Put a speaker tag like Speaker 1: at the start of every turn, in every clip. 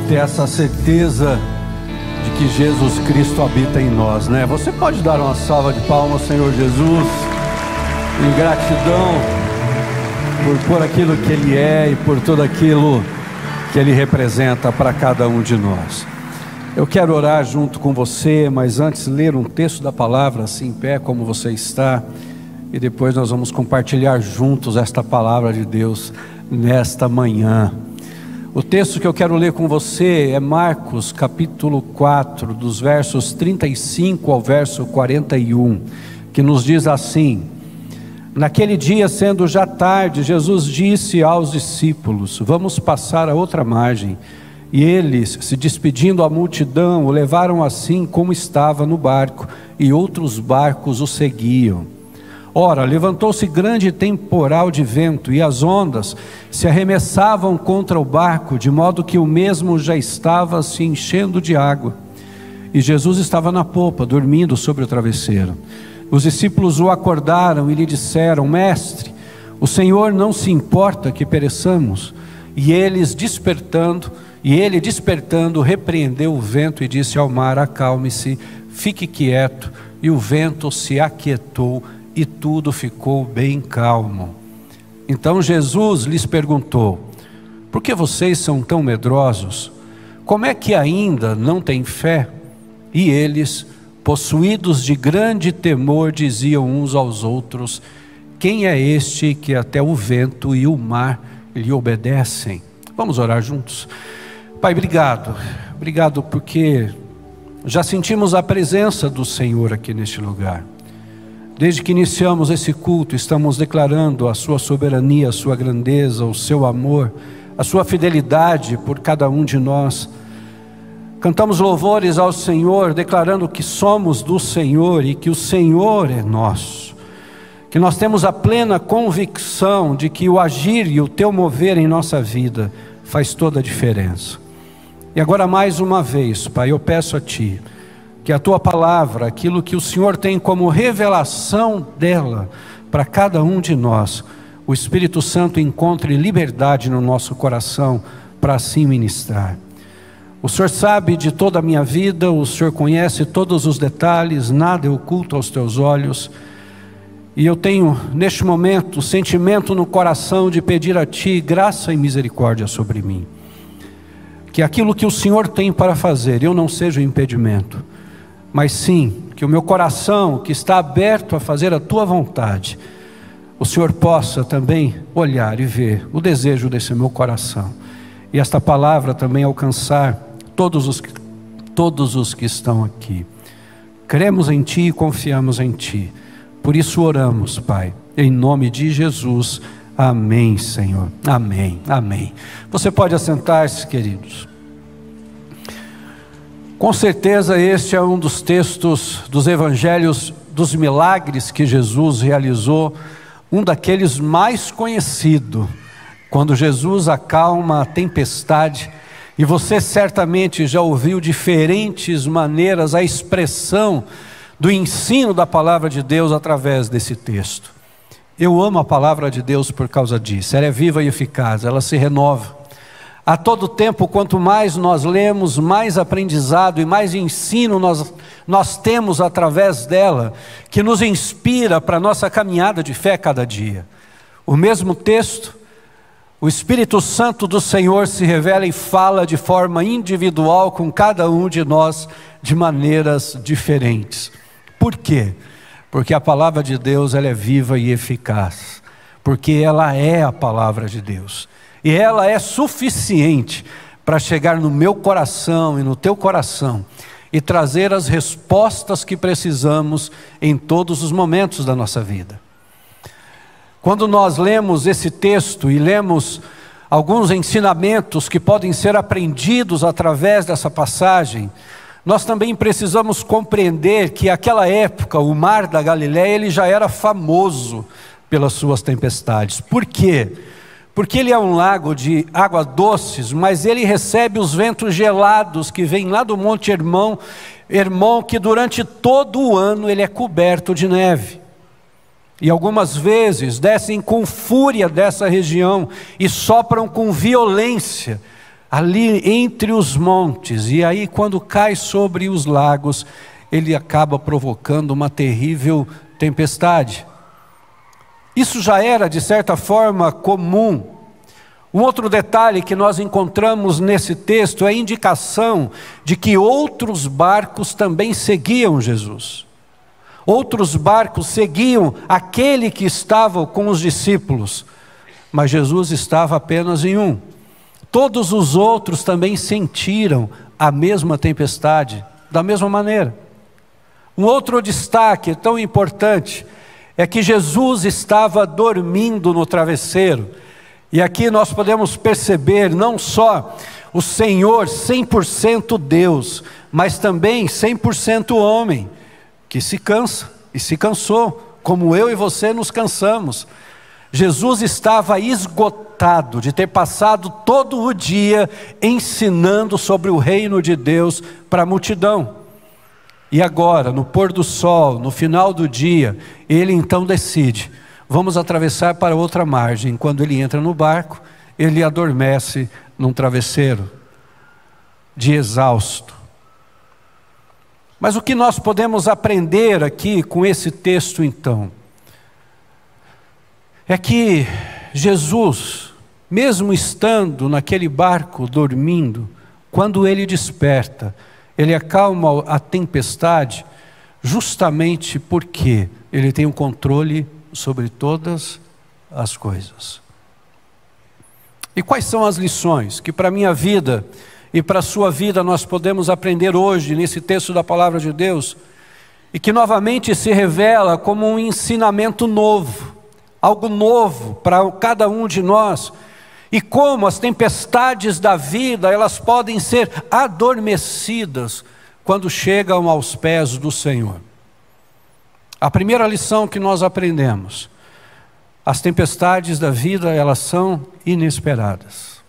Speaker 1: bom ter essa certeza de que Jesus Cristo habita em nós, né? Você pode dar uma salva de palmas, Senhor Jesus, em gratidão por, por aquilo que Ele é e por tudo aquilo que Ele representa para cada um de nós. Eu quero orar junto com você, mas antes ler um texto da palavra, assim em pé, como você está, e depois nós vamos compartilhar juntos esta palavra de Deus nesta manhã. O texto que eu quero ler com você é Marcos, capítulo 4, dos versos 35 ao verso 41, que nos diz assim: Naquele dia, sendo já tarde, Jesus disse aos discípulos: Vamos passar a outra margem. E eles, se despedindo à multidão, o levaram assim como estava no barco, e outros barcos o seguiam. Ora, levantou-se grande temporal de vento, e as ondas se arremessavam contra o barco, de modo que o mesmo já estava se enchendo de água. E Jesus estava na popa, dormindo sobre o travesseiro. Os discípulos o acordaram e lhe disseram: Mestre, o Senhor não se importa que pereçamos. E eles despertando, e ele despertando, repreendeu o vento e disse ao mar: Acalme-se, fique quieto. E o vento se aquietou e tudo ficou bem calmo. Então Jesus lhes perguntou: Por que vocês são tão medrosos? Como é que ainda não têm fé? E eles, possuídos de grande temor, diziam uns aos outros: Quem é este que até o vento e o mar lhe obedecem? Vamos orar juntos. Pai, obrigado. Obrigado porque já sentimos a presença do Senhor aqui neste lugar. Desde que iniciamos esse culto, estamos declarando a Sua soberania, a Sua grandeza, o Seu amor, a Sua fidelidade por cada um de nós. Cantamos louvores ao Senhor, declarando que somos do Senhor e que o Senhor é nosso. Que nós temos a plena convicção de que o agir e o teu mover em nossa vida faz toda a diferença. E agora, mais uma vez, Pai, eu peço a Ti que a tua palavra, aquilo que o Senhor tem como revelação dela para cada um de nós, o Espírito Santo encontre liberdade no nosso coração para assim ministrar. O Senhor sabe de toda a minha vida, o Senhor conhece todos os detalhes, nada é oculto aos teus olhos. E eu tenho neste momento o sentimento no coração de pedir a Ti graça e misericórdia sobre mim. Que aquilo que o Senhor tem para fazer, eu não seja um impedimento mas sim que o meu coração, que está aberto a fazer a tua vontade, o Senhor possa também olhar e ver o desejo desse meu coração, e esta palavra também alcançar todos os, todos os que estão aqui. Cremos em Ti e confiamos em Ti, por isso oramos, Pai, em nome de Jesus. Amém, Senhor. Amém, amém. Você pode assentar-se, queridos. Com certeza, este é um dos textos dos evangelhos dos milagres que Jesus realizou, um daqueles mais conhecido, quando Jesus acalma a tempestade. E você certamente já ouviu diferentes maneiras a expressão do ensino da palavra de Deus através desse texto. Eu amo a palavra de Deus por causa disso. Ela é viva e eficaz, ela se renova. A todo tempo, quanto mais nós lemos, mais aprendizado e mais ensino nós, nós temos através dela, que nos inspira para a nossa caminhada de fé cada dia. O mesmo texto, o Espírito Santo do Senhor se revela e fala de forma individual com cada um de nós de maneiras diferentes. Por quê? Porque a palavra de Deus ela é viva e eficaz. Porque ela é a palavra de Deus. E ela é suficiente para chegar no meu coração e no teu coração e trazer as respostas que precisamos em todos os momentos da nossa vida. Quando nós lemos esse texto e lemos alguns ensinamentos que podem ser aprendidos através dessa passagem, nós também precisamos compreender que aquela época o mar da Galiléia ele já era famoso pelas suas tempestades. Por quê? porque ele é um lago de águas doces, mas ele recebe os ventos gelados que vêm lá do Monte Hermão, Hermon, que durante todo o ano ele é coberto de neve. E algumas vezes descem com fúria dessa região e sopram com violência ali entre os montes, e aí, quando cai sobre os lagos, ele acaba provocando uma terrível tempestade. Isso já era, de certa forma, comum. Um outro detalhe que nós encontramos nesse texto é a indicação de que outros barcos também seguiam Jesus. Outros barcos seguiam aquele que estava com os discípulos, mas Jesus estava apenas em um. Todos os outros também sentiram a mesma tempestade, da mesma maneira. Um outro destaque tão importante é que Jesus estava dormindo no travesseiro. E aqui nós podemos perceber não só o Senhor 100% Deus, mas também 100% homem, que se cansa e se cansou, como eu e você nos cansamos. Jesus estava esgotado de ter passado todo o dia ensinando sobre o reino de Deus para a multidão. E agora, no pôr do sol, no final do dia, ele então decide: vamos atravessar para outra margem. Quando ele entra no barco, ele adormece num travesseiro, de exausto. Mas o que nós podemos aprender aqui com esse texto então? É que Jesus, mesmo estando naquele barco dormindo, quando ele desperta, ele acalma a tempestade, justamente porque ele tem o um controle sobre todas as coisas. E quais são as lições que para a minha vida e para a sua vida nós podemos aprender hoje nesse texto da palavra de Deus e que novamente se revela como um ensinamento novo, algo novo para cada um de nós? E como as tempestades da vida, elas podem ser adormecidas quando chegam aos pés do Senhor. A primeira lição que nós aprendemos, as tempestades da vida, elas são inesperadas.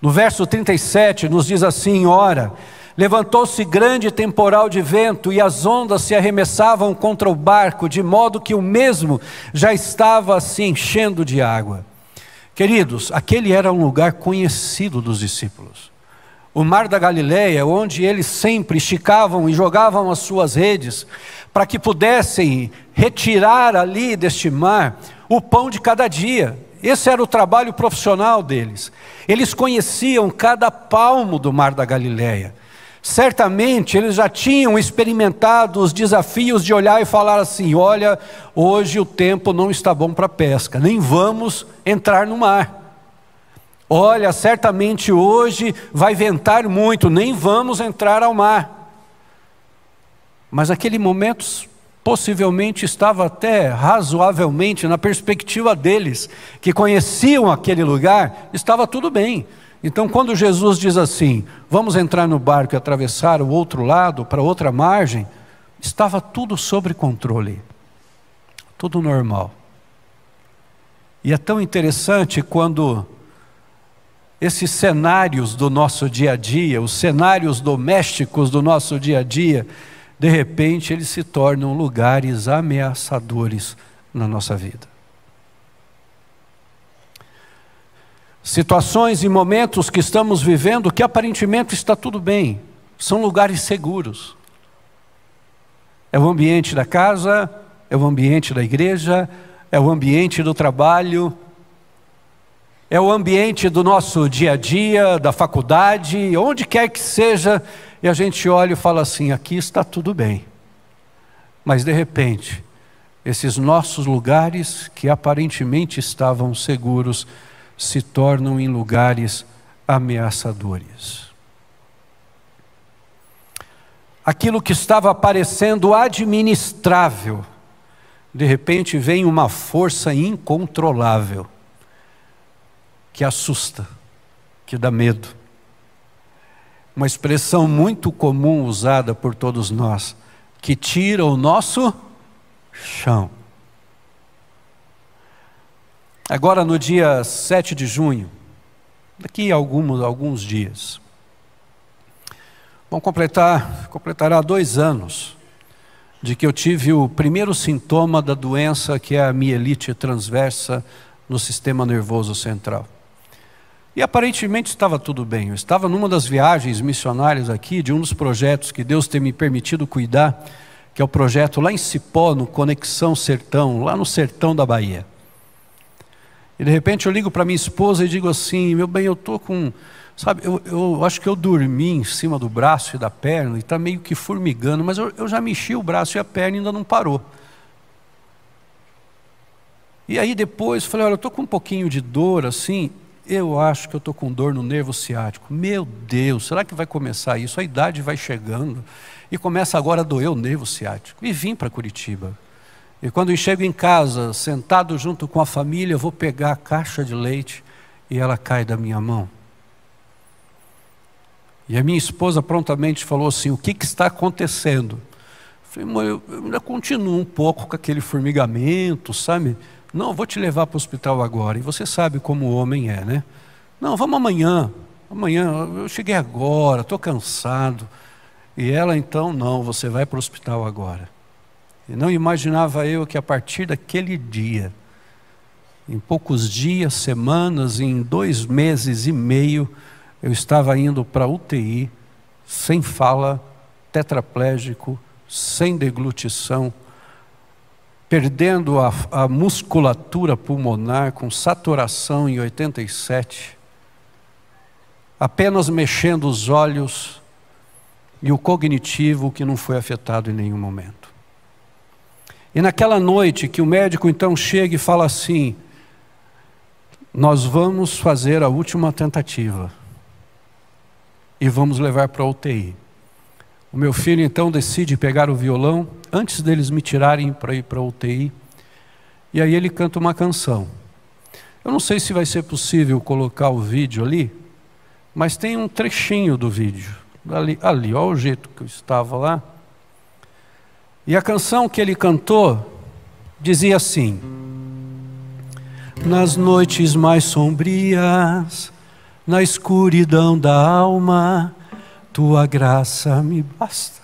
Speaker 1: No verso 37 nos diz assim: Ora, levantou-se grande temporal de vento e as ondas se arremessavam contra o barco, de modo que o mesmo já estava se enchendo de água. Queridos, aquele era um lugar conhecido dos discípulos. O mar da Galileia, onde eles sempre esticavam e jogavam as suas redes, para que pudessem retirar ali deste mar o pão de cada dia. Esse era o trabalho profissional deles. Eles conheciam cada palmo do mar da Galileia. Certamente eles já tinham experimentado os desafios de olhar e falar assim: olha, hoje o tempo não está bom para pesca, nem vamos entrar no mar. Olha, certamente hoje vai ventar muito, nem vamos entrar ao mar. Mas aquele momento possivelmente estava até razoavelmente na perspectiva deles, que conheciam aquele lugar, estava tudo bem. Então, quando Jesus diz assim: vamos entrar no barco e atravessar o outro lado, para outra margem, estava tudo sob controle, tudo normal. E é tão interessante quando esses cenários do nosso dia a dia, os cenários domésticos do nosso dia a dia, de repente eles se tornam lugares ameaçadores na nossa vida. Situações e momentos que estamos vivendo que aparentemente está tudo bem, são lugares seguros. É o ambiente da casa, é o ambiente da igreja, é o ambiente do trabalho, é o ambiente do nosso dia a dia, da faculdade, onde quer que seja, e a gente olha e fala assim: aqui está tudo bem. Mas de repente, esses nossos lugares que aparentemente estavam seguros, se tornam em lugares ameaçadores. Aquilo que estava parecendo administrável, de repente vem uma força incontrolável, que assusta, que dá medo. Uma expressão muito comum usada por todos nós, que tira o nosso chão. Agora, no dia 7 de junho, daqui a alguns, alguns dias, vão completar, completará dois anos de que eu tive o primeiro sintoma da doença que é a mielite transversa no sistema nervoso central. E aparentemente estava tudo bem. Eu estava numa das viagens missionárias aqui, de um dos projetos que Deus tem me permitido cuidar, que é o projeto lá em Cipó, no Conexão Sertão, lá no sertão da Bahia. E de repente eu ligo para minha esposa e digo assim: meu bem, eu estou com. Sabe, eu, eu, acho que eu dormi em cima do braço e da perna e está meio que formigando, mas eu, eu já mexi o braço e a perna e ainda não parou. E aí depois falei: olha, eu estou com um pouquinho de dor assim, eu acho que eu estou com dor no nervo ciático. Meu Deus, será que vai começar isso? A idade vai chegando e começa agora a doer o nervo ciático. E vim para Curitiba. E quando eu chego em casa, sentado junto com a família, vou pegar a caixa de leite e ela cai da minha mão. E a minha esposa prontamente falou assim: O que, que está acontecendo? Eu falei, mãe, eu ainda continuo um pouco com aquele formigamento, sabe? Não, vou te levar para o hospital agora. E você sabe como o homem é, né? Não, vamos amanhã. Amanhã, eu cheguei agora, estou cansado. E ela então, não, você vai para o hospital agora. E não imaginava eu que a partir daquele dia, em poucos dias, semanas, em dois meses e meio, eu estava indo para UTI, sem fala, tetraplégico, sem deglutição, perdendo a, a musculatura pulmonar, com saturação em 87, apenas mexendo os olhos e o cognitivo que não foi afetado em nenhum momento. E naquela noite que o médico então chega e fala assim: Nós vamos fazer a última tentativa e vamos levar para a UTI. O meu filho então decide pegar o violão antes deles me tirarem para ir para a UTI. E aí ele canta uma canção. Eu não sei se vai ser possível colocar o vídeo ali, mas tem um trechinho do vídeo. Ali, ali o jeito que eu estava lá. E a canção que ele cantou dizia assim: Nas noites mais sombrias, na escuridão da alma, tua graça me basta.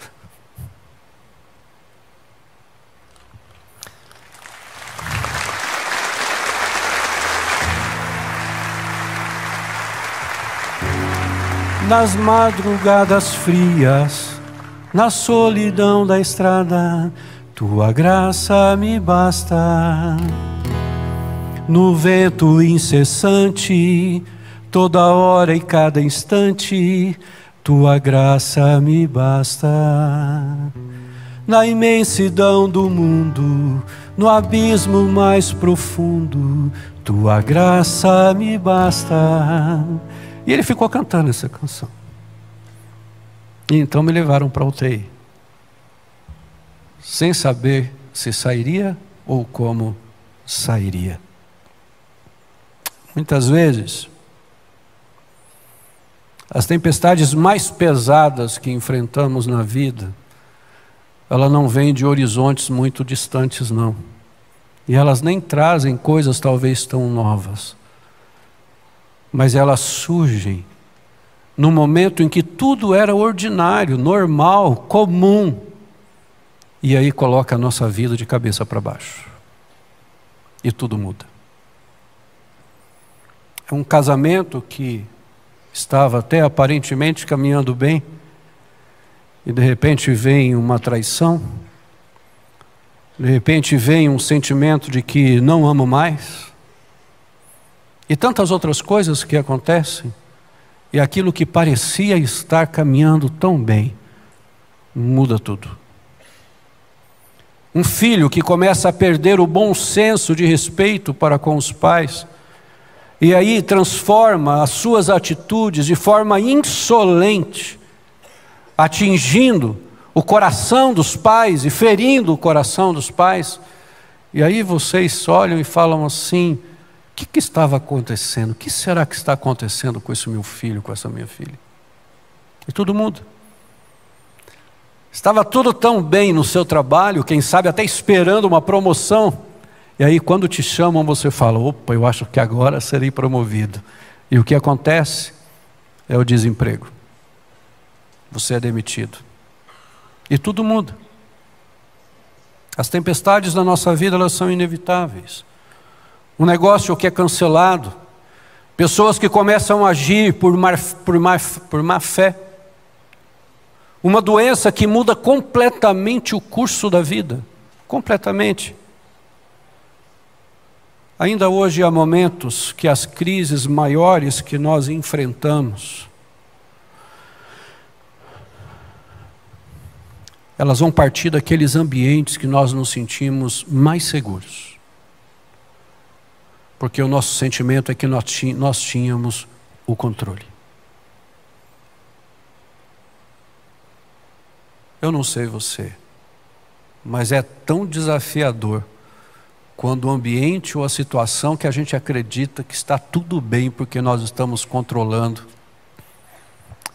Speaker 1: Nas madrugadas frias, na solidão da estrada, tua graça me basta. No vento incessante, toda hora e cada instante, tua graça me basta. Na imensidão do mundo, no abismo mais profundo, tua graça me basta. E ele ficou cantando essa canção. E então me levaram para a UTI, sem saber se sairia ou como sairia. Muitas vezes, as tempestades mais pesadas que enfrentamos na vida, ela não vem de horizontes muito distantes, não. E elas nem trazem coisas talvez tão novas, mas elas surgem no momento em que tudo era ordinário, normal, comum, e aí coloca a nossa vida de cabeça para baixo. E tudo muda. É um casamento que estava até aparentemente caminhando bem, e de repente vem uma traição, de repente vem um sentimento de que não amo mais, e tantas outras coisas que acontecem e aquilo que parecia estar caminhando tão bem muda tudo. Um filho que começa a perder o bom senso de respeito para com os pais, e aí transforma as suas atitudes de forma insolente, atingindo o coração dos pais e ferindo o coração dos pais. E aí vocês olham e falam assim: que, que estava acontecendo? O que será que está acontecendo com esse meu filho, com essa minha filha? E tudo muda. Estava tudo tão bem no seu trabalho, quem sabe até esperando uma promoção. E aí, quando te chamam, você fala: opa, eu acho que agora serei promovido. E o que acontece é o desemprego. Você é demitido. E tudo muda. As tempestades da nossa vida elas são inevitáveis um negócio que é cancelado, Pessoas que começam a agir por má, por má, por má fé. Uma doença que muda completamente o curso da vida completamente. Ainda hoje há momentos que as crises maiores que nós enfrentamos, elas vão partir daqueles ambientes que nós nos sentimos mais seguros. Porque o nosso sentimento é que nós tínhamos o controle. Eu não sei você, mas é tão desafiador quando o ambiente ou a situação que a gente acredita que está tudo bem porque nós estamos controlando,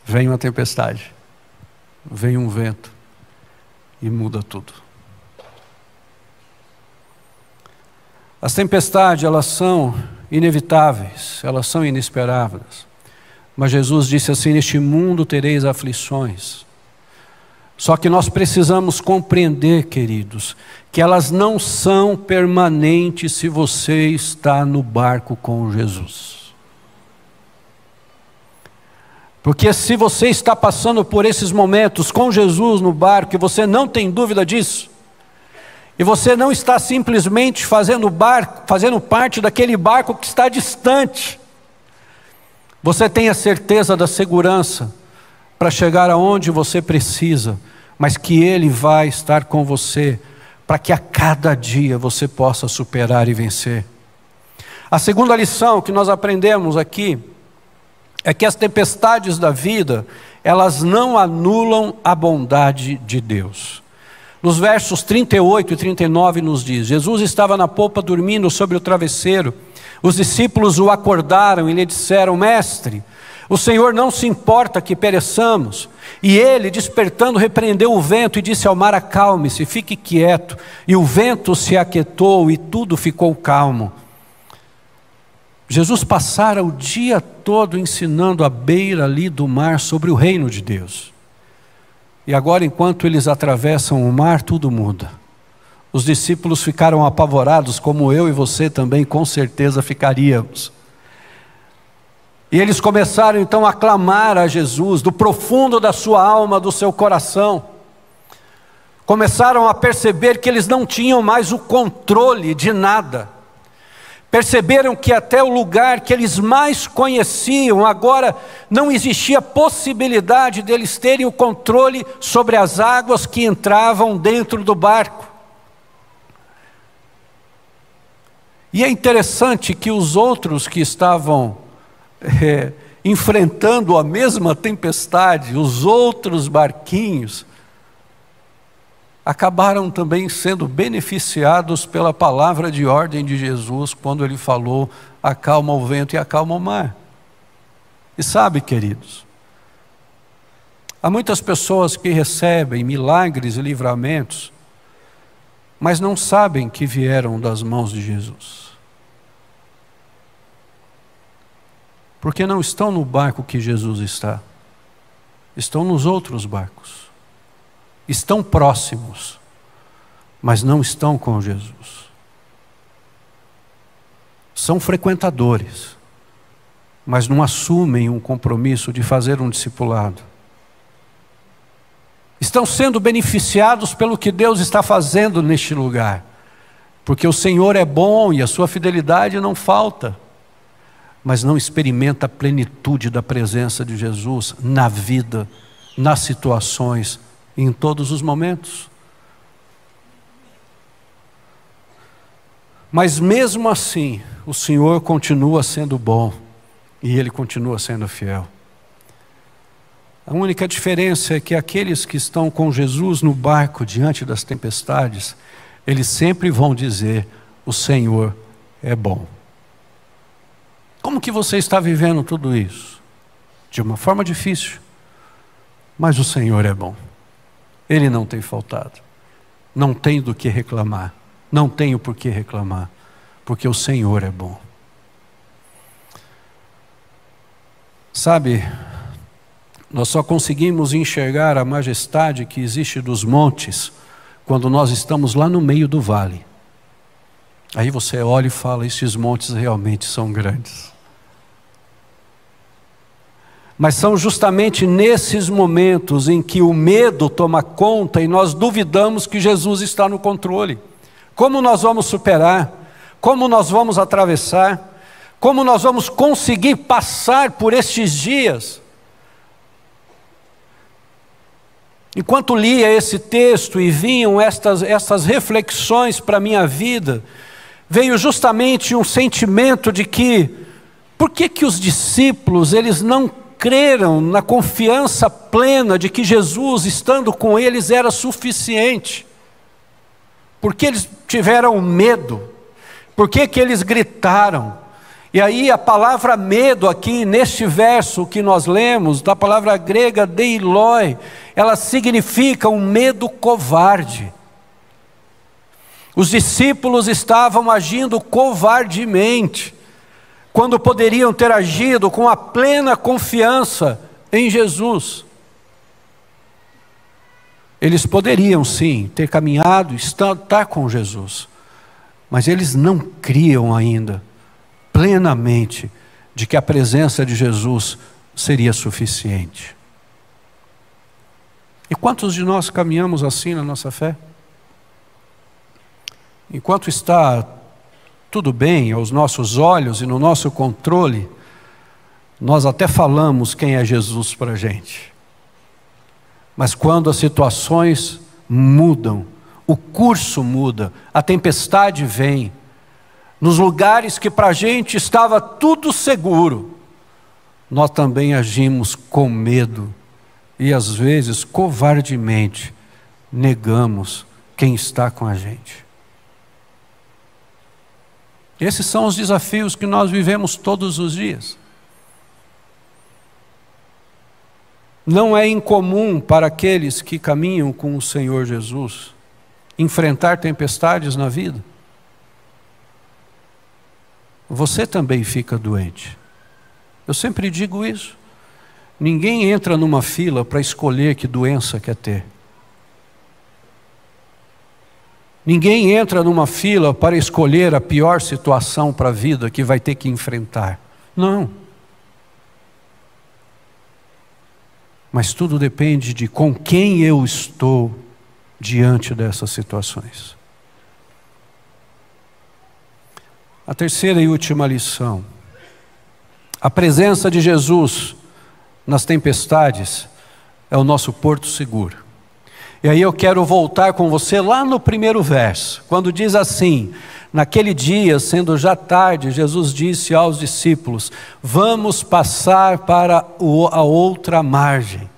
Speaker 1: vem uma tempestade, vem um vento e muda tudo. As tempestades, elas são inevitáveis, elas são inesperadas. Mas Jesus disse assim: Neste mundo tereis aflições. Só que nós precisamos compreender, queridos, que elas não são permanentes se você está no barco com Jesus. Porque se você está passando por esses momentos com Jesus no barco, e você não tem dúvida disso, e você não está simplesmente fazendo, barco, fazendo parte daquele barco que está distante, você tem a certeza da segurança para chegar aonde você precisa mas que Ele vai estar com você, para que a cada dia você possa superar e vencer. A segunda lição que nós aprendemos aqui é que as tempestades da vida, elas não anulam a bondade de Deus. Nos versos 38 e 39 nos diz: Jesus estava na polpa dormindo sobre o travesseiro. Os discípulos o acordaram e lhe disseram: Mestre, o Senhor não se importa que pereçamos. E ele, despertando, repreendeu o vento e disse ao mar: Acalme-se, fique quieto. E o vento se aquietou e tudo ficou calmo. Jesus passara o dia todo ensinando à beira ali do mar sobre o reino de Deus. E agora, enquanto eles atravessam o mar, tudo muda. Os discípulos ficaram apavorados, como eu e você também com certeza ficaríamos. E eles começaram então a clamar a Jesus do profundo da sua alma, do seu coração. Começaram a perceber que eles não tinham mais o controle de nada. Perceberam que até o lugar que eles mais conheciam, agora não existia possibilidade deles terem o controle sobre as águas que entravam dentro do barco. E é interessante que os outros que estavam é, enfrentando a mesma tempestade, os outros barquinhos, acabaram também sendo beneficiados pela palavra de ordem de Jesus, quando ele falou: acalma o vento e acalma o mar. E sabe, queridos, há muitas pessoas que recebem milagres e livramentos, mas não sabem que vieram das mãos de Jesus. Porque não estão no barco que Jesus está, estão nos outros barcos. Estão próximos, mas não estão com Jesus. São frequentadores, mas não assumem um compromisso de fazer um discipulado. Estão sendo beneficiados pelo que Deus está fazendo neste lugar, porque o Senhor é bom e a sua fidelidade não falta mas não experimenta a plenitude da presença de Jesus na vida, nas situações, em todos os momentos. Mas mesmo assim, o Senhor continua sendo bom e Ele continua sendo fiel. A única diferença é que aqueles que estão com Jesus no barco diante das tempestades, eles sempre vão dizer: O Senhor é bom. Como que você está vivendo tudo isso? De uma forma difícil, mas o Senhor é bom. Ele não tem faltado. Não tem do que reclamar. Não tenho por que reclamar, porque o Senhor é bom. Sabe, nós só conseguimos enxergar a majestade que existe dos montes quando nós estamos lá no meio do vale. Aí você olha e fala: esses montes realmente são grandes. Mas são justamente nesses momentos em que o medo toma conta e nós duvidamos que Jesus está no controle. Como nós vamos superar? Como nós vamos atravessar? Como nós vamos conseguir passar por estes dias? Enquanto lia esse texto e vinham estas, estas reflexões para a minha vida, veio justamente um sentimento de que, por que, que os discípulos eles não creram na confiança plena de que Jesus, estando com eles, era suficiente. Porque eles tiveram medo? Por que, que eles gritaram? E aí a palavra medo aqui, neste verso que nós lemos, da palavra grega deiloi, ela significa um medo covarde. Os discípulos estavam agindo covardemente quando poderiam ter agido com a plena confiança em Jesus. Eles poderiam sim ter caminhado, estar com Jesus, mas eles não criam ainda plenamente de que a presença de Jesus seria suficiente. E quantos de nós caminhamos assim na nossa fé? Enquanto está tudo bem aos nossos olhos e no nosso controle, nós até falamos quem é Jesus para a gente. Mas quando as situações mudam, o curso muda, a tempestade vem, nos lugares que para a gente estava tudo seguro, nós também agimos com medo e às vezes covardemente negamos quem está com a gente. Esses são os desafios que nós vivemos todos os dias. Não é incomum para aqueles que caminham com o Senhor Jesus enfrentar tempestades na vida. Você também fica doente. Eu sempre digo isso. Ninguém entra numa fila para escolher que doença quer ter. Ninguém entra numa fila para escolher a pior situação para a vida que vai ter que enfrentar. Não. Mas tudo depende de com quem eu estou diante dessas situações. A terceira e última lição. A presença de Jesus nas tempestades é o nosso porto seguro. E aí eu quero voltar com você lá no primeiro verso, quando diz assim: Naquele dia, sendo já tarde, Jesus disse aos discípulos: Vamos passar para a outra margem.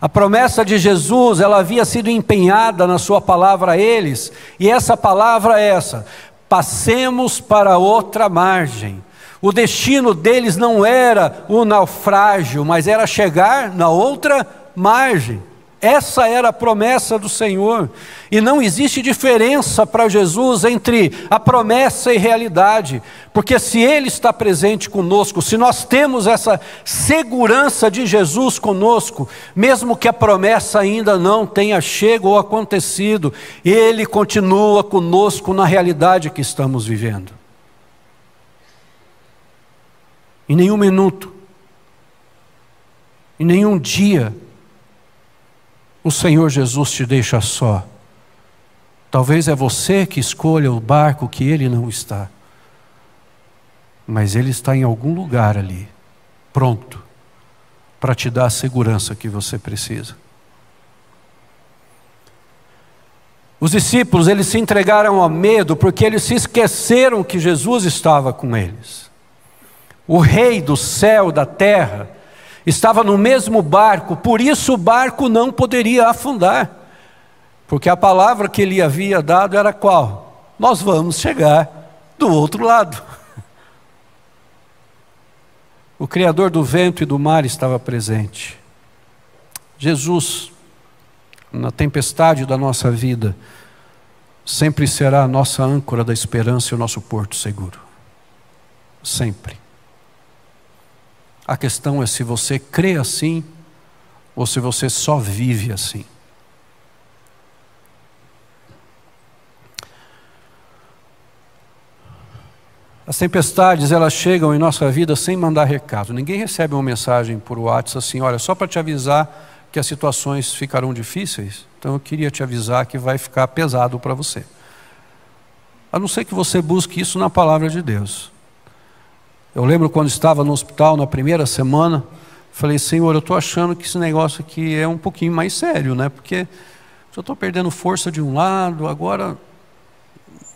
Speaker 1: A promessa de Jesus, ela havia sido empenhada na sua palavra a eles, e essa palavra é essa: passemos para outra margem. O destino deles não era o naufrágio, mas era chegar na outra margem. Essa era a promessa do Senhor. E não existe diferença para Jesus entre a promessa e realidade, porque se Ele está presente conosco, se nós temos essa segurança de Jesus conosco, mesmo que a promessa ainda não tenha chego ou acontecido, Ele continua conosco na realidade que estamos vivendo. Em nenhum minuto, em nenhum dia, o Senhor Jesus te deixa só. Talvez é você que escolha o barco que ele não está. Mas ele está em algum lugar ali, pronto, para te dar a segurança que você precisa. Os discípulos, eles se entregaram ao medo porque eles se esqueceram que Jesus estava com eles. O rei do céu, da terra, estava no mesmo barco, por isso o barco não poderia afundar, porque a palavra que ele havia dado era qual? Nós vamos chegar do outro lado. O Criador do vento e do mar estava presente. Jesus, na tempestade da nossa vida, sempre será a nossa âncora da esperança e o nosso porto seguro. Sempre. A questão é se você crê assim ou se você só vive assim. As tempestades, elas chegam em nossa vida sem mandar recado. Ninguém recebe uma mensagem por WhatsApp assim, olha, só para te avisar que as situações ficarão difíceis. Então eu queria te avisar que vai ficar pesado para você. A não ser que você busque isso na palavra de Deus. Eu lembro quando estava no hospital na primeira semana, falei, Senhor, eu estou achando que esse negócio aqui é um pouquinho mais sério, né? Porque eu estou perdendo força de um lado, agora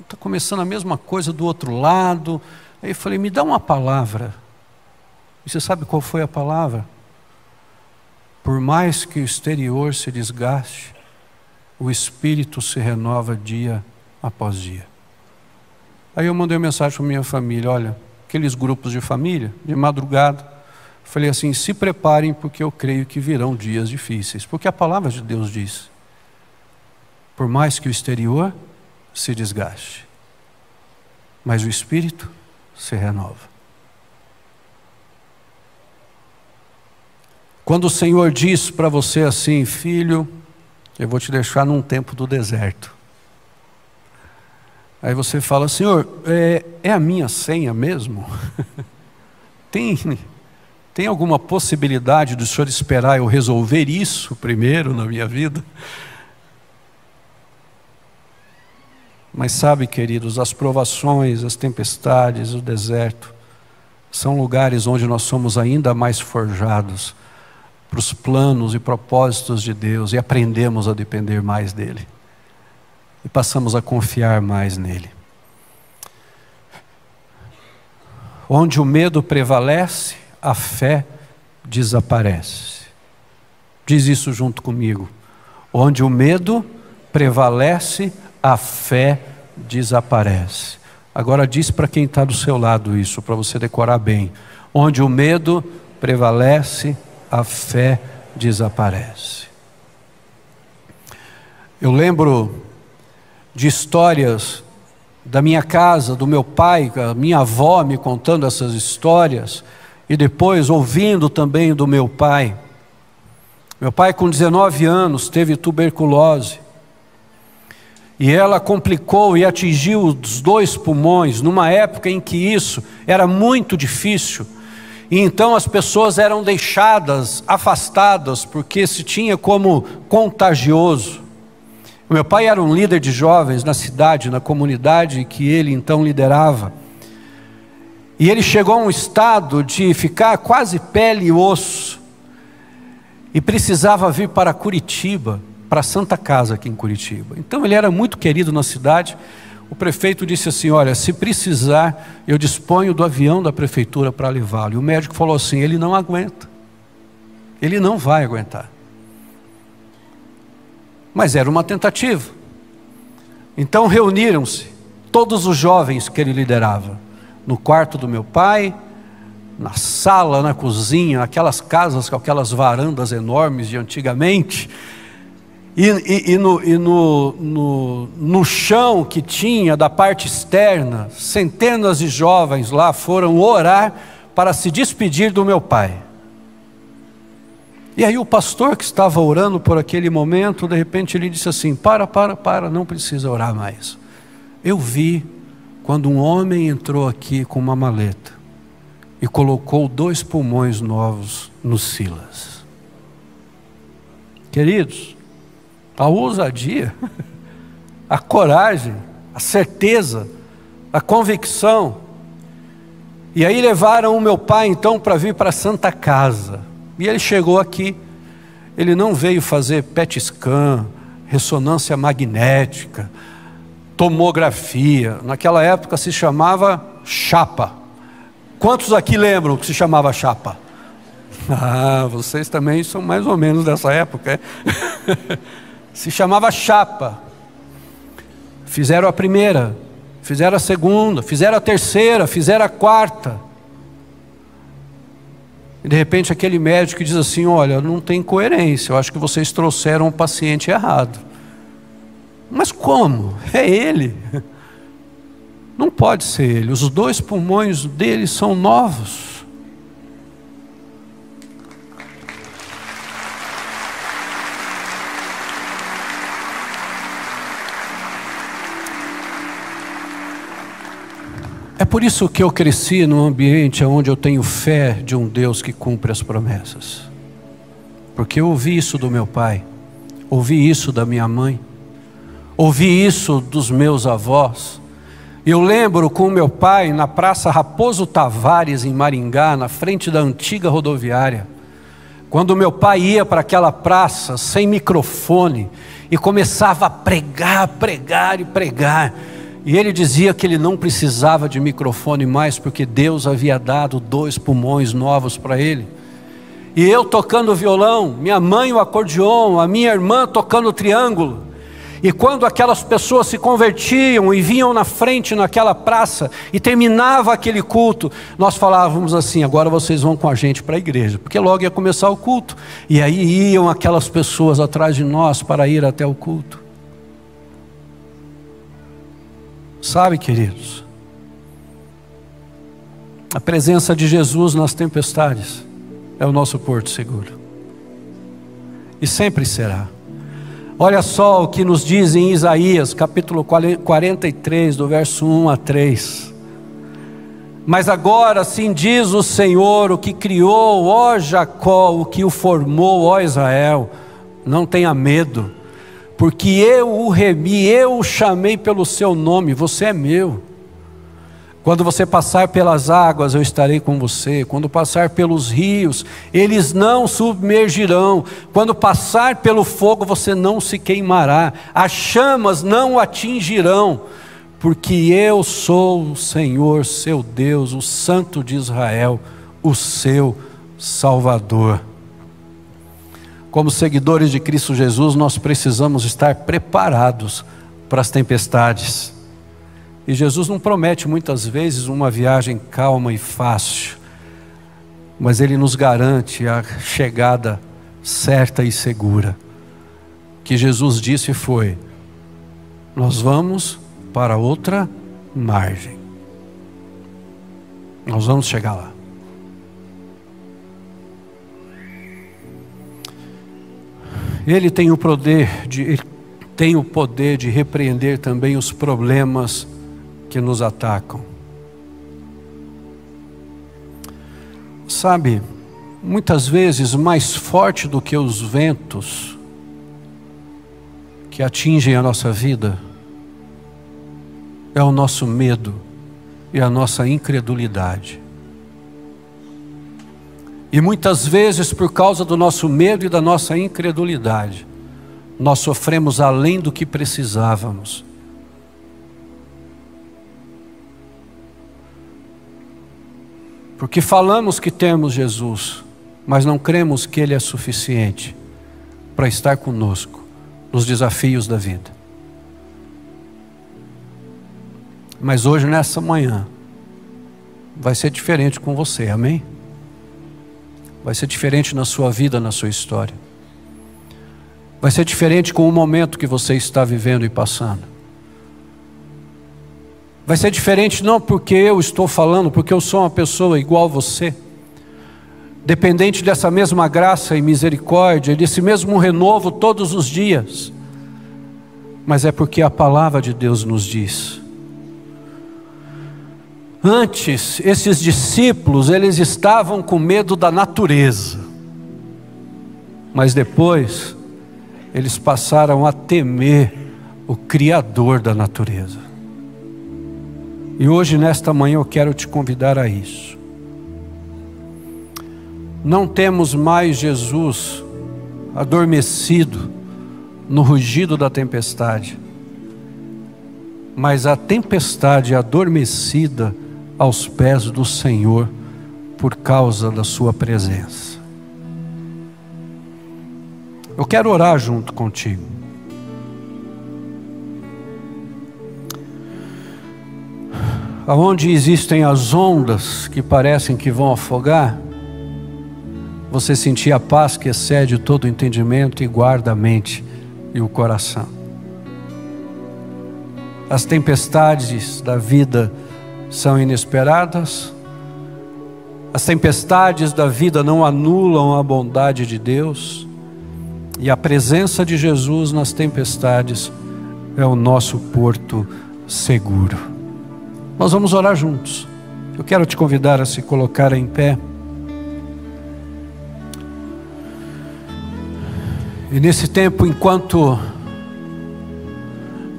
Speaker 1: está começando a mesma coisa do outro lado. Aí eu falei, me dá uma palavra. E você sabe qual foi a palavra? Por mais que o exterior se desgaste, o espírito se renova dia após dia. Aí eu mandei uma mensagem para minha família: olha, aqueles grupos de família, de madrugada, falei assim: se preparem, porque eu creio que virão dias difíceis. Porque a palavra de Deus diz: por mais que o exterior se desgaste, mas o espírito se renova. Quando o Senhor diz para você assim, filho, eu vou te deixar num tempo do deserto. Aí você fala, Senhor, é, é a minha senha mesmo? tem, tem alguma possibilidade do Senhor esperar eu resolver isso primeiro na minha vida? Mas sabe, queridos, as provações, as tempestades, o deserto, são lugares onde nós somos ainda mais forjados para os planos e propósitos de Deus e aprendemos a depender mais dEle. E passamos a confiar mais nele. Onde o medo prevalece, a fé desaparece. Diz isso junto comigo. Onde o medo prevalece, a fé desaparece. Agora diz para quem está do seu lado isso, para você decorar bem. Onde o medo prevalece, a fé desaparece. Eu lembro de histórias da minha casa, do meu pai, a minha avó me contando essas histórias, e depois ouvindo também do meu pai. Meu pai, com 19 anos, teve tuberculose. E ela complicou e atingiu os dois pulmões, numa época em que isso era muito difícil. E então as pessoas eram deixadas, afastadas, porque se tinha como contagioso. O meu pai era um líder de jovens na cidade, na comunidade que ele então liderava. E ele chegou a um estado de ficar quase pele e osso. E precisava vir para Curitiba para Santa Casa aqui em Curitiba. Então ele era muito querido na cidade. O prefeito disse assim: Olha, se precisar, eu disponho do avião da prefeitura para levá-lo. E o médico falou assim: Ele não aguenta. Ele não vai aguentar. Mas era uma tentativa. Então reuniram-se todos os jovens que ele liderava no quarto do meu pai, na sala, na cozinha, aquelas casas com aquelas varandas enormes de antigamente e, e, e, no, e no, no, no chão que tinha da parte externa, centenas de jovens lá foram orar para se despedir do meu pai. E aí o pastor que estava orando por aquele momento, de repente ele disse assim: Para, para, para, não precisa orar mais. Eu vi quando um homem entrou aqui com uma maleta e colocou dois pulmões novos no Silas. Queridos, a ousadia, a coragem, a certeza, a convicção. E aí levaram o meu pai então para vir para a Santa Casa. E ele chegou aqui. Ele não veio fazer PET scan, ressonância magnética, tomografia. Naquela época se chamava chapa. Quantos aqui lembram que se chamava chapa? Ah, vocês também são mais ou menos dessa época, é? se chamava chapa. Fizeram a primeira, fizeram a segunda, fizeram a terceira, fizeram a quarta. E de repente aquele médico diz assim: Olha, não tem coerência, eu acho que vocês trouxeram o paciente errado. Mas como? É ele. Não pode ser ele. Os dois pulmões dele são novos. É por isso que eu cresci num ambiente onde eu tenho fé de um Deus que cumpre as promessas. Porque eu ouvi isso do meu pai, ouvi isso da minha mãe, ouvi isso dos meus avós. Eu lembro com meu pai na Praça Raposo Tavares, em Maringá, na frente da antiga rodoviária, quando meu pai ia para aquela praça sem microfone e começava a pregar, pregar e pregar. E ele dizia que ele não precisava de microfone mais, porque Deus havia dado dois pulmões novos para ele. E eu tocando violão, minha mãe o acordeon, a minha irmã tocando triângulo. E quando aquelas pessoas se convertiam e vinham na frente naquela praça e terminava aquele culto, nós falávamos assim: agora vocês vão com a gente para a igreja, porque logo ia começar o culto. E aí iam aquelas pessoas atrás de nós para ir até o culto. Sabe, queridos, a presença de Jesus nas tempestades é o nosso porto seguro. E sempre será. Olha só o que nos diz em Isaías, capítulo 43, do verso 1 a 3. Mas agora sim diz o Senhor, o que criou, ó Jacó, o que o formou, ó Israel, não tenha medo porque eu o remi, eu o chamei pelo seu nome, você é meu. Quando você passar pelas águas, eu estarei com você. Quando passar pelos rios, eles não submergirão. Quando passar pelo fogo, você não se queimará. As chamas não o atingirão, porque eu sou o Senhor, seu Deus, o Santo de Israel, o seu Salvador. Como seguidores de Cristo Jesus, nós precisamos estar preparados para as tempestades. E Jesus não promete muitas vezes uma viagem calma e fácil, mas Ele nos garante a chegada certa e segura. O que Jesus disse foi: Nós vamos para outra margem. Nós vamos chegar lá. Ele tem o poder de tem o poder de repreender também os problemas que nos atacam. Sabe, muitas vezes mais forte do que os ventos que atingem a nossa vida é o nosso medo e a nossa incredulidade. E muitas vezes, por causa do nosso medo e da nossa incredulidade, nós sofremos além do que precisávamos. Porque falamos que temos Jesus, mas não cremos que Ele é suficiente para estar conosco nos desafios da vida. Mas hoje, nessa manhã, vai ser diferente com você, amém? Vai ser diferente na sua vida, na sua história. Vai ser diferente com o momento que você está vivendo e passando. Vai ser diferente não porque eu estou falando, porque eu sou uma pessoa igual a você. Dependente dessa mesma graça e misericórdia, desse mesmo renovo todos os dias. Mas é porque a palavra de Deus nos diz Antes, esses discípulos, eles estavam com medo da natureza. Mas depois, eles passaram a temer o criador da natureza. E hoje nesta manhã eu quero te convidar a isso. Não temos mais Jesus adormecido no rugido da tempestade, mas a tempestade adormecida aos pés do Senhor por causa da Sua presença. Eu quero orar junto contigo. Aonde existem as ondas que parecem que vão afogar, você sentir a paz que excede todo o entendimento e guarda a mente e o coração. As tempestades da vida são inesperadas. As tempestades da vida não anulam a bondade de Deus. E a presença de Jesus nas tempestades é o nosso porto seguro. Nós vamos orar juntos. Eu quero te convidar a se colocar em pé. E nesse tempo, enquanto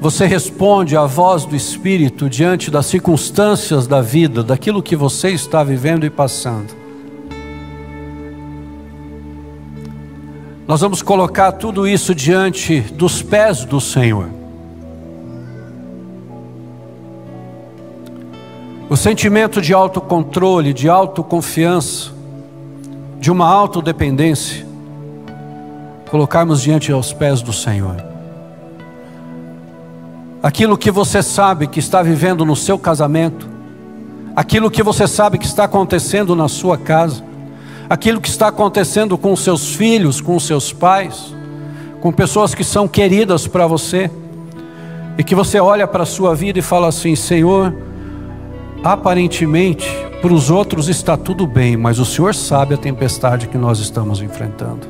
Speaker 1: você responde à voz do Espírito diante das circunstâncias da vida, daquilo que você está vivendo e passando, nós vamos colocar tudo isso diante dos pés do Senhor. O sentimento de autocontrole, de autoconfiança, de uma autodependência, colocarmos diante aos pés do Senhor. Aquilo que você sabe que está vivendo no seu casamento, aquilo que você sabe que está acontecendo na sua casa, aquilo que está acontecendo com seus filhos, com seus pais, com pessoas que são queridas para você, e que você olha para a sua vida e fala assim: Senhor, aparentemente para os outros está tudo bem, mas o Senhor sabe a tempestade que nós estamos enfrentando.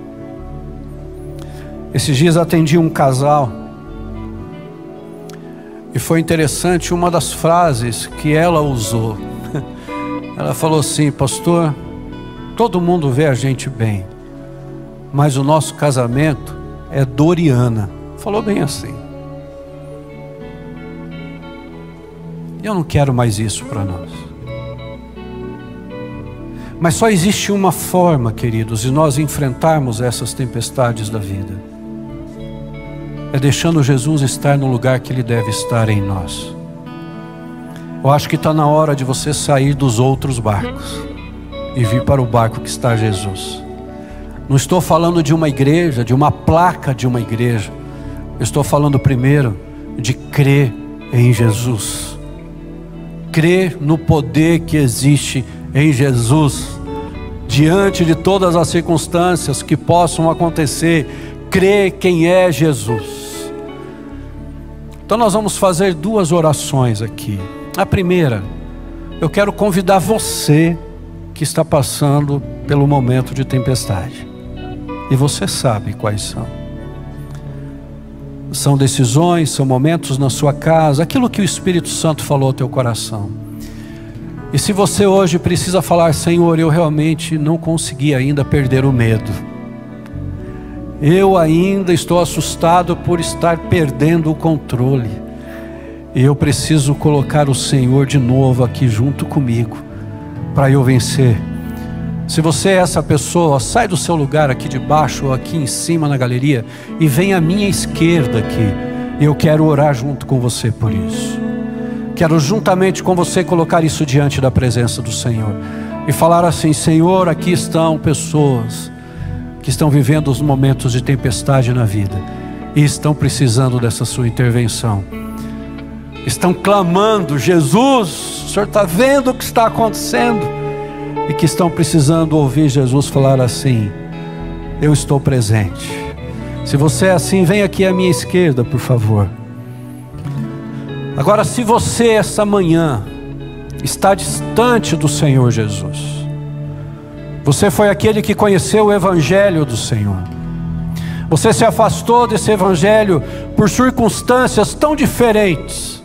Speaker 1: Esses dias atendi um casal e foi interessante uma das frases que ela usou. Ela falou assim: Pastor, todo mundo vê a gente bem, mas o nosso casamento é Doriana. Falou bem assim. Eu não quero mais isso para nós. Mas só existe uma forma, queridos, de nós enfrentarmos essas tempestades da vida é deixando Jesus estar no lugar que Ele deve estar em nós. Eu acho que está na hora de você sair dos outros barcos e vir para o barco que está Jesus. Não estou falando de uma igreja, de uma placa de uma igreja. Eu estou falando primeiro de crer em Jesus. Crer no poder que existe em Jesus. Diante de todas as circunstâncias que possam acontecer, crer quem é Jesus. Então nós vamos fazer duas orações aqui. A primeira, eu quero convidar você que está passando pelo momento de tempestade. E você sabe quais são. São decisões, são momentos na sua casa, aquilo que o Espírito Santo falou ao teu coração. E se você hoje precisa falar, Senhor, eu realmente não consegui ainda perder o medo eu ainda estou assustado por estar perdendo o controle. Eu preciso colocar o Senhor de novo aqui junto comigo, para eu vencer. Se você é essa pessoa, sai do seu lugar aqui de baixo ou aqui em cima na galeria e vem à minha esquerda aqui. Eu quero orar junto com você por isso. Quero juntamente com você colocar isso diante da presença do Senhor e falar assim: Senhor, aqui estão pessoas que estão vivendo os momentos de tempestade na vida e estão precisando dessa sua intervenção. Estão clamando: Jesus, o Senhor está vendo o que está acontecendo? E que estão precisando ouvir Jesus falar assim: Eu estou presente. Se você é assim, vem aqui à minha esquerda, por favor. Agora, se você essa manhã está distante do Senhor Jesus, você foi aquele que conheceu o Evangelho do Senhor. Você se afastou desse Evangelho por circunstâncias tão diferentes,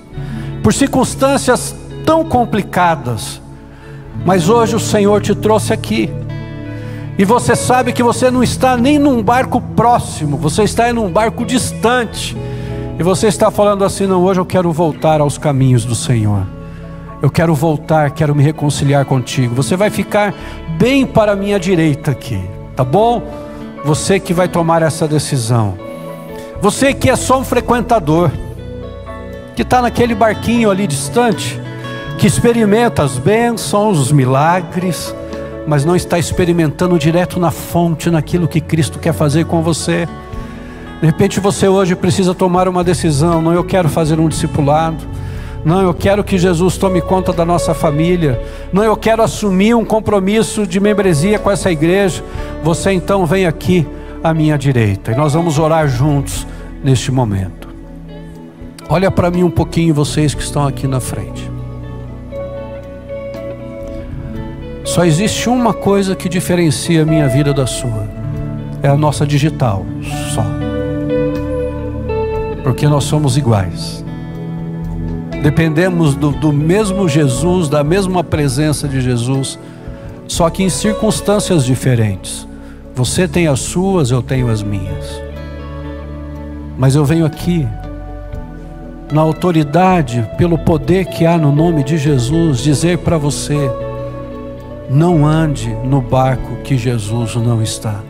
Speaker 1: por circunstâncias tão complicadas, mas hoje o Senhor te trouxe aqui. E você sabe que você não está nem num barco próximo, você está em um barco distante. E você está falando assim: não, hoje eu quero voltar aos caminhos do Senhor. Eu quero voltar, quero me reconciliar contigo. Você vai ficar bem para a minha direita aqui, tá bom? Você que vai tomar essa decisão. Você que é só um frequentador, que está naquele barquinho ali distante, que experimenta as bênçãos, os milagres, mas não está experimentando direto na fonte, naquilo que Cristo quer fazer com você. De repente você hoje precisa tomar uma decisão, não eu quero fazer um discipulado, não, eu quero que Jesus tome conta da nossa família. Não, eu quero assumir um compromisso de membresia com essa igreja. Você então vem aqui à minha direita e nós vamos orar juntos neste momento. Olha para mim um pouquinho, vocês que estão aqui na frente. Só existe uma coisa que diferencia a minha vida da sua: é a nossa digital, só. Porque nós somos iguais. Dependemos do, do mesmo Jesus, da mesma presença de Jesus, só que em circunstâncias diferentes. Você tem as suas, eu tenho as minhas. Mas eu venho aqui, na autoridade, pelo poder que há no nome de Jesus, dizer para você: não ande no barco que Jesus não está.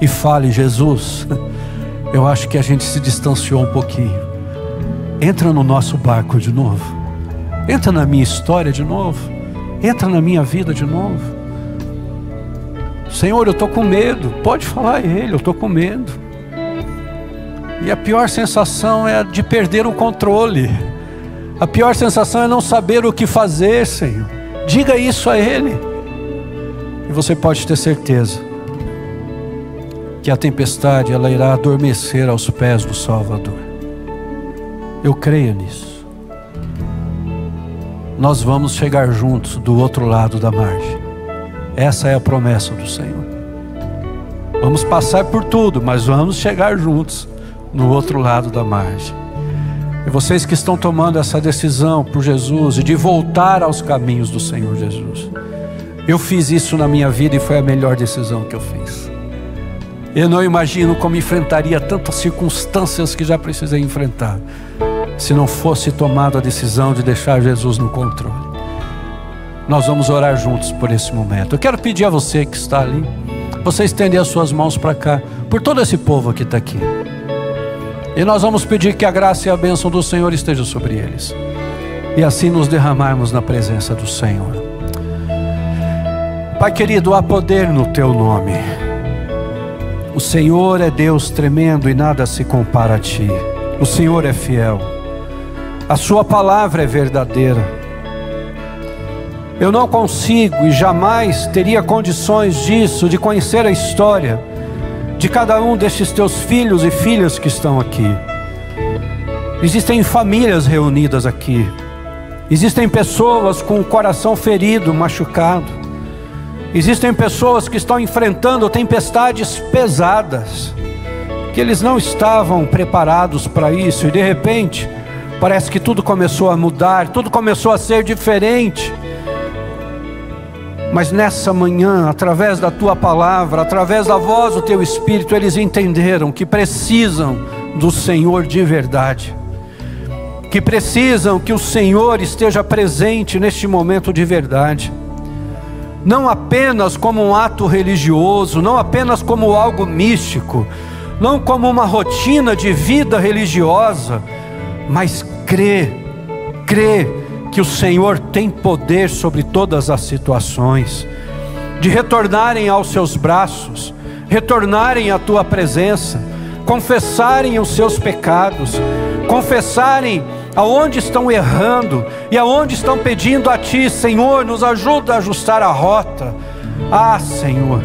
Speaker 1: E fale, Jesus, eu acho que a gente se distanciou um pouquinho. Entra no nosso barco de novo. Entra na minha história de novo. Entra na minha vida de novo. Senhor, eu estou com medo. Pode falar a Ele, eu estou com medo. E a pior sensação é a de perder o controle. A pior sensação é não saber o que fazer, Senhor. Diga isso a Ele. E você pode ter certeza que a tempestade ela irá adormecer aos pés do Salvador. Eu creio nisso. Nós vamos chegar juntos do outro lado da margem. Essa é a promessa do Senhor. Vamos passar por tudo, mas vamos chegar juntos no outro lado da margem. E vocês que estão tomando essa decisão por Jesus e de voltar aos caminhos do Senhor Jesus. Eu fiz isso na minha vida e foi a melhor decisão que eu fiz. Eu não imagino como enfrentaria tantas circunstâncias que já precisei enfrentar, se não fosse tomada a decisão de deixar Jesus no controle. Nós vamos orar juntos por esse momento. Eu quero pedir a você que está ali, você estender as suas mãos para cá, por todo esse povo que está aqui. E nós vamos pedir que a graça e a bênção do Senhor estejam sobre eles. E assim nos derramarmos na presença do Senhor. Pai querido, há poder no teu nome. O Senhor é Deus tremendo e nada se compara a ti. O Senhor é fiel. A sua palavra é verdadeira. Eu não consigo e jamais teria condições disso, de conhecer a história de cada um destes teus filhos e filhas que estão aqui. Existem famílias reunidas aqui, existem pessoas com o coração ferido, machucado, existem pessoas que estão enfrentando tempestades pesadas, que eles não estavam preparados para isso e de repente parece que tudo começou a mudar, tudo começou a ser diferente. Mas nessa manhã, através da tua palavra, através da voz do teu espírito, eles entenderam que precisam do Senhor de verdade, que precisam que o Senhor esteja presente neste momento de verdade, não apenas como um ato religioso, não apenas como algo místico, não como uma rotina de vida religiosa, mas crê, crê que o Senhor tem poder sobre todas as situações, de retornarem aos seus braços, retornarem à tua presença, confessarem os seus pecados, confessarem aonde estão errando e aonde estão pedindo a Ti, Senhor, nos ajuda a ajustar a rota. Ah, Senhor,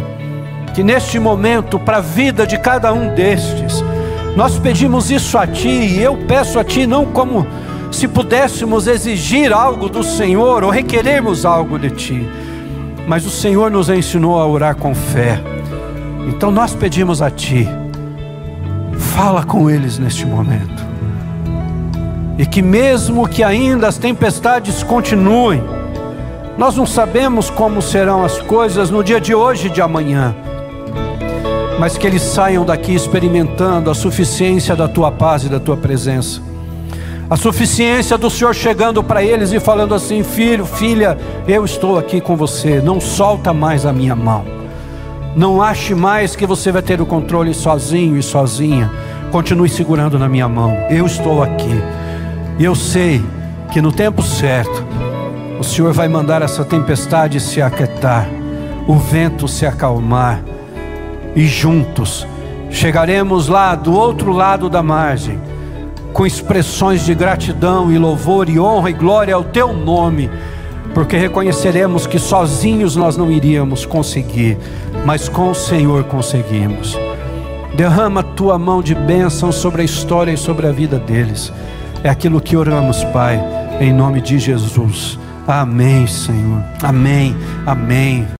Speaker 1: que neste momento, para a vida de cada um destes, nós pedimos isso a Ti, e eu peço a Ti, não como se pudéssemos exigir algo do Senhor ou requerermos algo de Ti. Mas o Senhor nos ensinou a orar com fé. Então nós pedimos a Ti, fala com eles neste momento. E que mesmo que ainda as tempestades continuem, nós não sabemos como serão as coisas no dia de hoje e de amanhã, mas que eles saiam daqui experimentando a suficiência da tua paz e da tua presença a suficiência do Senhor chegando para eles e falando assim: Filho, filha, eu estou aqui com você, não solta mais a minha mão. Não ache mais que você vai ter o controle sozinho e sozinha. Continue segurando na minha mão. Eu estou aqui. E eu sei que no tempo certo, o Senhor vai mandar essa tempestade se aquietar, o vento se acalmar, e juntos chegaremos lá do outro lado da margem com expressões de gratidão e louvor e honra e glória ao teu nome, porque reconheceremos que sozinhos nós não iríamos conseguir, mas com o Senhor conseguimos. Derrama tua mão de bênção sobre a história e sobre a vida deles. É aquilo que oramos, Pai, em nome de Jesus. Amém, Senhor. Amém. Amém.